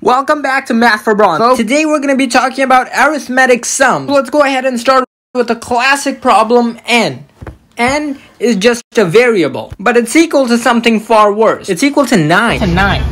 Welcome back to Math for Bronx. So today we're going to be talking about arithmetic sums. Let's go ahead and start with the classic problem n. n is just a variable, but it's equal to something far worse. It's equal to 9. To 9.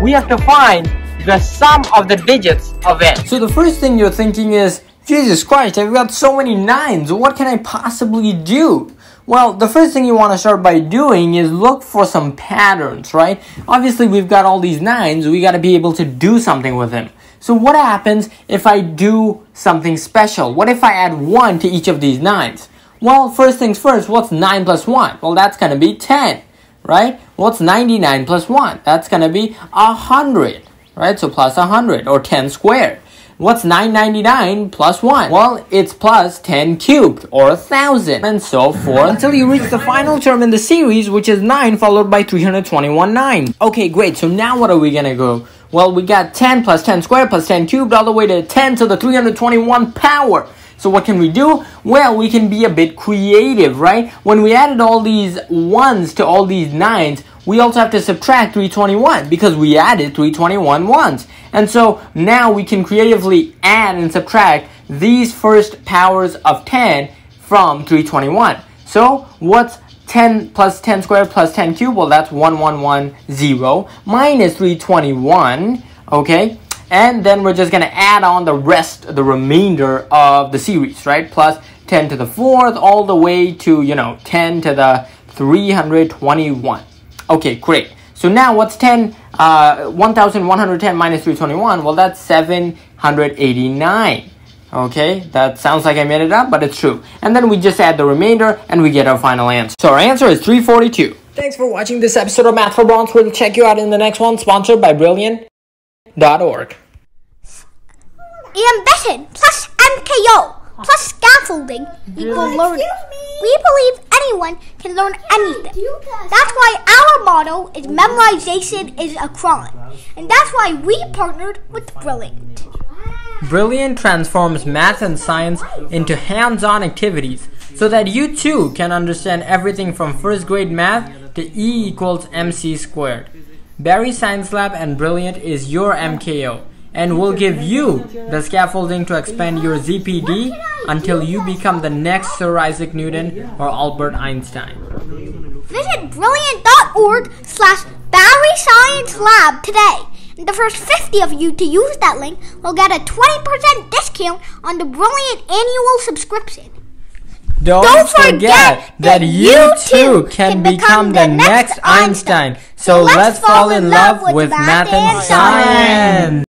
We have to find the sum of the digits of n. So the first thing you're thinking is, Jesus Christ, I've got so many nines. What can I possibly do? Well, the first thing you want to start by doing is look for some patterns, right? Obviously, we've got all these nines, we got to be able to do something with them. So what happens if I do something special? What if I add 1 to each of these nines? Well, first things first, what's 9 plus 1? Well, that's going to be 10, right? What's 99 plus 1? That's going to be 100, right? So plus 100 or 10 squared. What's 999 plus 1? Well, it's plus 10 cubed, or 1000, and so forth, until you reach the final term in the series, which is 9 followed by 321 9. Okay, great, so now what are we gonna go? Well, we got 10 plus 10 squared plus 10 cubed all the way to 10 to the 321 power. So what can we do? Well, we can be a bit creative, right? When we added all these ones to all these nines, we also have to subtract 321 because we added 321 ones. And so now we can creatively add and subtract these first powers of 10 from 321. So what's 10 plus 10 squared plus 10 cubed? Well, that's 1110 minus 321, okay? And then we're just going to add on the rest, the remainder of the series, right? Plus 10 to the 4th all the way to, you know, 10 to the 321. Okay, great. So now what's 10, uh, 1110 minus 321? Well, that's 789. Okay, that sounds like I made it up, but it's true. And then we just add the remainder and we get our final answer. So our answer is 342. Thanks for watching this episode of Math for Bronx. We'll check you out in the next one, sponsored by Brilliant.org. Embedded plus MKO plus scaffolding equal learning. We believe anyone can learn anything. That's why our motto is memorization is a crime. And that's why we partnered with Brilliant. Brilliant transforms math and science into hands-on activities so that you too can understand everything from first grade math to E equals MC squared. Bari Science Lab and Brilliant is your MKO and will give you the scaffolding to expand your ZPD until you become the next Sir Isaac Newton or Albert Einstein. Visit brilliant.org slash Bari Science Lab today. The first 50 of you to use that link will get a 20% discount on the Brilliant annual subscription. Don't, Don't forget, forget that you too can become the next Einstein. So let's fall in love with math and science.